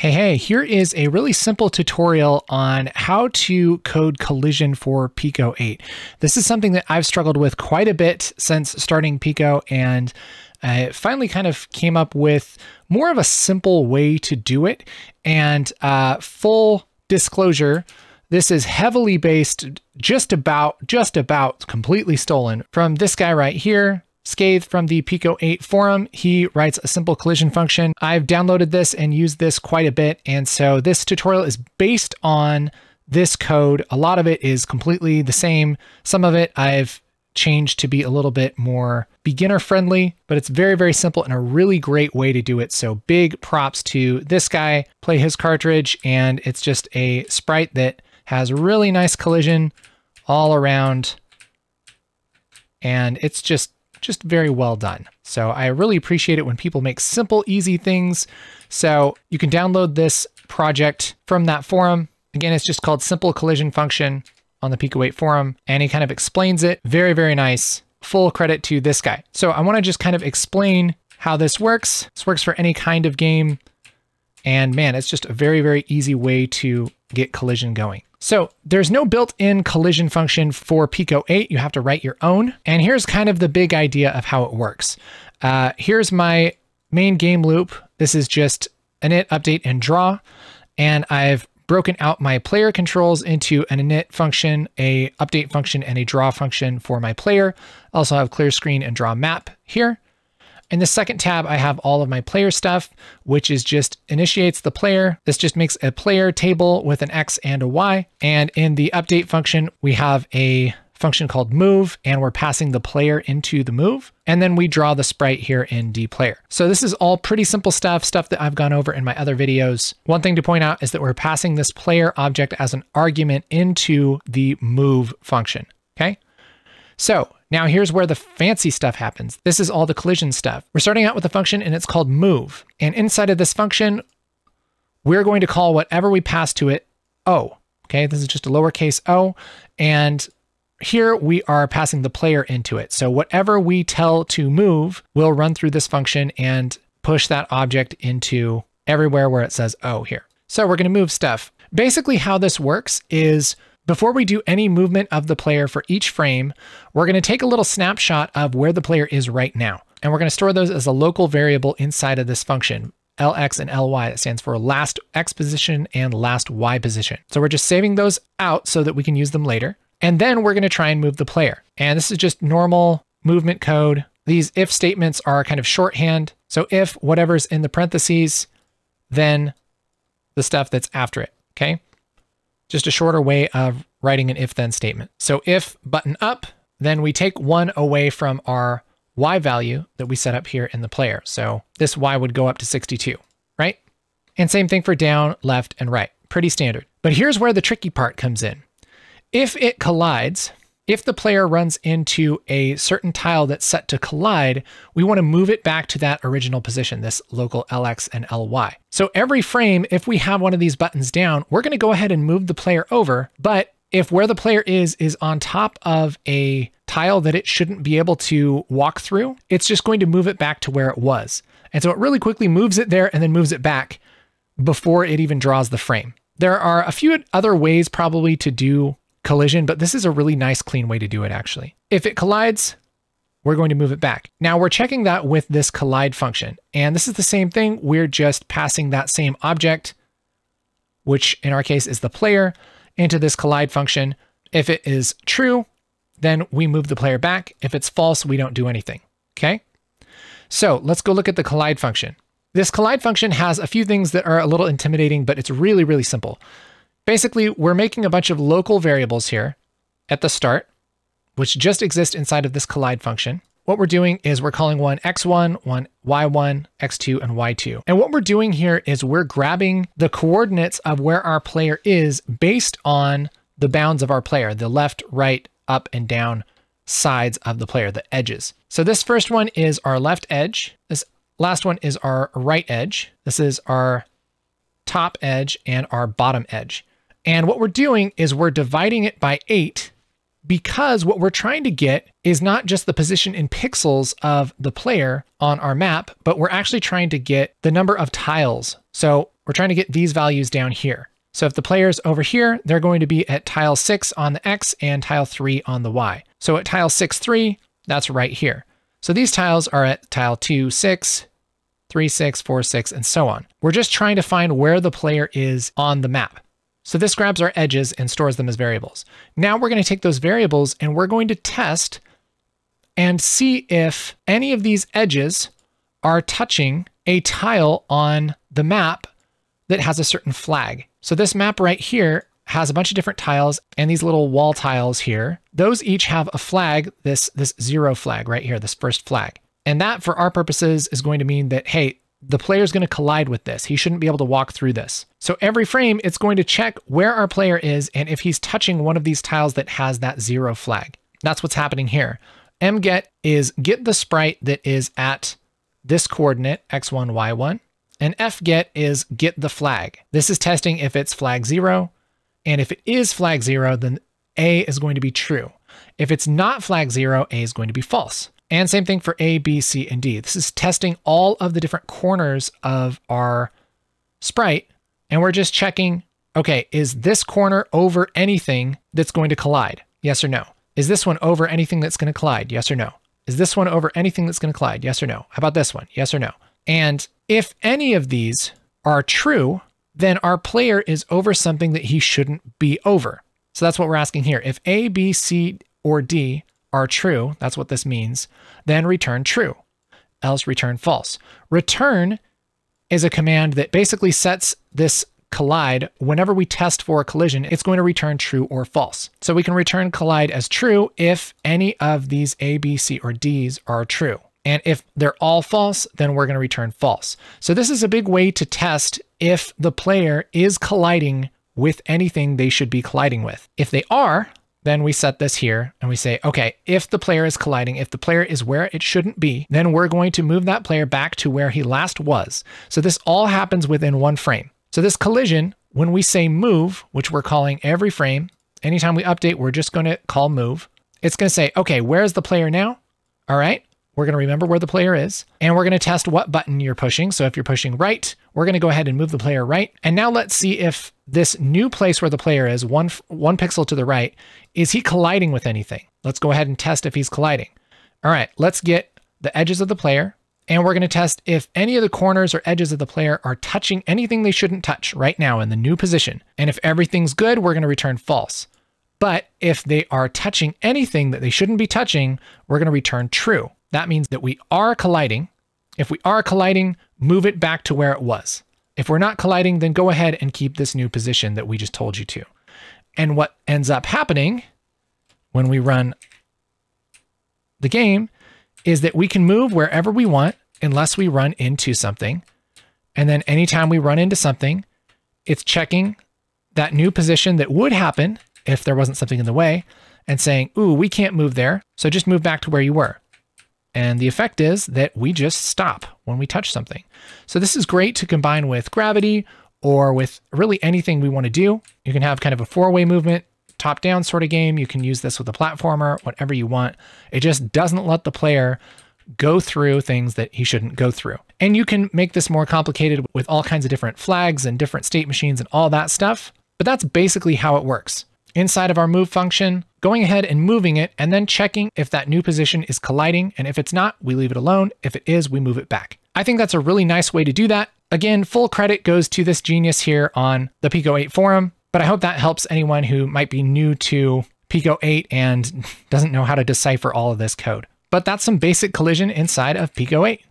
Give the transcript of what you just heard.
Hey, hey, here is a really simple tutorial on how to code collision for Pico 8. This is something that I've struggled with quite a bit since starting Pico and I finally kind of came up with more of a simple way to do it. And uh, full disclosure, this is heavily based, just about, just about completely stolen from this guy right here, Scathe from the Pico 8 forum. He writes a simple collision function. I've downloaded this and used this quite a bit. And so this tutorial is based on this code. A lot of it is completely the same. Some of it I've changed to be a little bit more beginner friendly, but it's very, very simple and a really great way to do it. So big props to this guy, play his cartridge, and it's just a sprite that has really nice collision all around. And it's just just very well done. So I really appreciate it when people make simple, easy things. So you can download this project from that forum. Again, it's just called Simple Collision Function on the Pico 8 forum, and he kind of explains it. Very, very nice. Full credit to this guy. So I want to just kind of explain how this works. This works for any kind of game. And man, it's just a very, very easy way to get collision going. So there's no built-in collision function for Pico 8. You have to write your own. And here's kind of the big idea of how it works. Uh, here's my main game loop. This is just an init, update, and draw. And I've broken out my player controls into an init function, a update function, and a draw function for my player. I also have clear screen and draw map here. In the second tab, I have all of my player stuff, which is just initiates the player. This just makes a player table with an X and a Y. And in the update function, we have a function called move, and we're passing the player into the move. And then we draw the sprite here in dplayer. So this is all pretty simple stuff, stuff that I've gone over in my other videos. One thing to point out is that we're passing this player object as an argument into the move function, okay? So now here's where the fancy stuff happens. This is all the collision stuff. We're starting out with a function and it's called move. And inside of this function, we're going to call whatever we pass to it O. Okay, this is just a lowercase o. And here we are passing the player into it. So whatever we tell to move will run through this function and push that object into everywhere where it says O here. So we're going to move stuff. Basically how this works is before we do any movement of the player for each frame, we're going to take a little snapshot of where the player is right now. And we're going to store those as a local variable inside of this function, LX and LY. That stands for last X position and last Y position. So we're just saving those out so that we can use them later. And then we're going to try and move the player. And this is just normal movement code. These if statements are kind of shorthand. So if whatever's in the parentheses, then the stuff that's after it. Okay just a shorter way of writing an if then statement. So if button up, then we take one away from our y value that we set up here in the player. So this y would go up to 62, right? And same thing for down, left, and right. Pretty standard. But here's where the tricky part comes in. If it collides, if the player runs into a certain tile that's set to collide, we want to move it back to that original position, this local LX and LY. So every frame, if we have one of these buttons down, we're going to go ahead and move the player over. But if where the player is is on top of a tile that it shouldn't be able to walk through, it's just going to move it back to where it was. And so it really quickly moves it there and then moves it back before it even draws the frame. There are a few other ways probably to do collision, but this is a really nice clean way to do it actually. If it collides, we're going to move it back. Now we're checking that with this collide function. And this is the same thing. We're just passing that same object, which in our case is the player, into this collide function. If it is true, then we move the player back. If it's false, we don't do anything. Okay. So let's go look at the collide function. This collide function has a few things that are a little intimidating, but it's really, really simple. Basically, we're making a bunch of local variables here at the start, which just exist inside of this collide function. What we're doing is we're calling one x1, one y1, x2, and y2. And what we're doing here is we're grabbing the coordinates of where our player is based on the bounds of our player, the left, right, up, and down sides of the player, the edges. So this first one is our left edge. This last one is our right edge. This is our top edge and our bottom edge. And what we're doing is we're dividing it by eight because what we're trying to get is not just the position in pixels of the player on our map, but we're actually trying to get the number of tiles. So we're trying to get these values down here. So if the player's over here, they're going to be at tile 6 on the X and tile 3 on the Y. So at tile 6, 3, that's right here. So these tiles are at tile 2, 6, 3, 6, 4, 6, and so on. We're just trying to find where the player is on the map. So this grabs our edges and stores them as variables. Now we're going to take those variables and we're going to test and see if any of these edges are touching a tile on the map that has a certain flag. So this map right here has a bunch of different tiles and these little wall tiles here. Those each have a flag, this, this zero flag right here, this first flag. And that for our purposes is going to mean that, hey, the player is going to collide with this. He shouldn't be able to walk through this. So every frame, it's going to check where our player is and if he's touching one of these tiles that has that zero flag. That's what's happening here. mget is get the sprite that is at this coordinate, x1, y1, and fget is get the flag. This is testing if it's flag zero, and if it is flag zero, then A is going to be true. If it's not flag zero, A is going to be false. And same thing for A, B, C, and D. This is testing all of the different corners of our sprite, and we're just checking, okay, is this corner over anything that's going to collide? Yes or no? Is this one over anything that's going to collide? Yes or no? Is this one over anything that's going to collide? Yes or no? How about this one? Yes or no? And if any of these are true, then our player is over something that he shouldn't be over. So that's what we're asking here. If A, B, C, or D are true, that's what this means, then return true, else return false. Return is a command that basically sets this collide, whenever we test for a collision, it's going to return true or false. So we can return collide as true if any of these A, B, C, or D's are true. And if they're all false, then we're going to return false. So this is a big way to test if the player is colliding with anything they should be colliding with. If they are, then we set this here and we say, okay, if the player is colliding, if the player is where it shouldn't be, then we're going to move that player back to where he last was. So this all happens within one frame. So this collision, when we say move, which we're calling every frame, anytime we update, we're just going to call move. It's going to say, okay, where's the player now? All right. We're going to remember where the player is and we're going to test what button you're pushing. So if you're pushing right, we're going to go ahead and move the player right. And now let's see if this new place where the player is, one, one pixel to the right, is he colliding with anything? Let's go ahead and test if he's colliding. All right, let's get the edges of the player. And we're going to test if any of the corners or edges of the player are touching anything they shouldn't touch right now in the new position. And if everything's good, we're going to return false. But if they are touching anything that they shouldn't be touching, we're going to return true. That means that we are colliding. If we are colliding, move it back to where it was. If we're not colliding, then go ahead and keep this new position that we just told you to. And what ends up happening when we run the game is that we can move wherever we want unless we run into something. And then anytime we run into something, it's checking that new position that would happen if there wasn't something in the way and saying, ooh, we can't move there. So just move back to where you were. And the effect is that we just stop when we touch something. So this is great to combine with gravity or with really anything we want to do. You can have kind of a four-way movement, top-down sort of game. You can use this with a platformer, whatever you want. It just doesn't let the player go through things that he shouldn't go through. And you can make this more complicated with all kinds of different flags and different state machines and all that stuff. But that's basically how it works. Inside of our move function, going ahead and moving it and then checking if that new position is colliding. And if it's not, we leave it alone. If it is, we move it back. I think that's a really nice way to do that. Again, full credit goes to this genius here on the Pico 8 forum, but I hope that helps anyone who might be new to Pico 8 and doesn't know how to decipher all of this code. But that's some basic collision inside of Pico 8.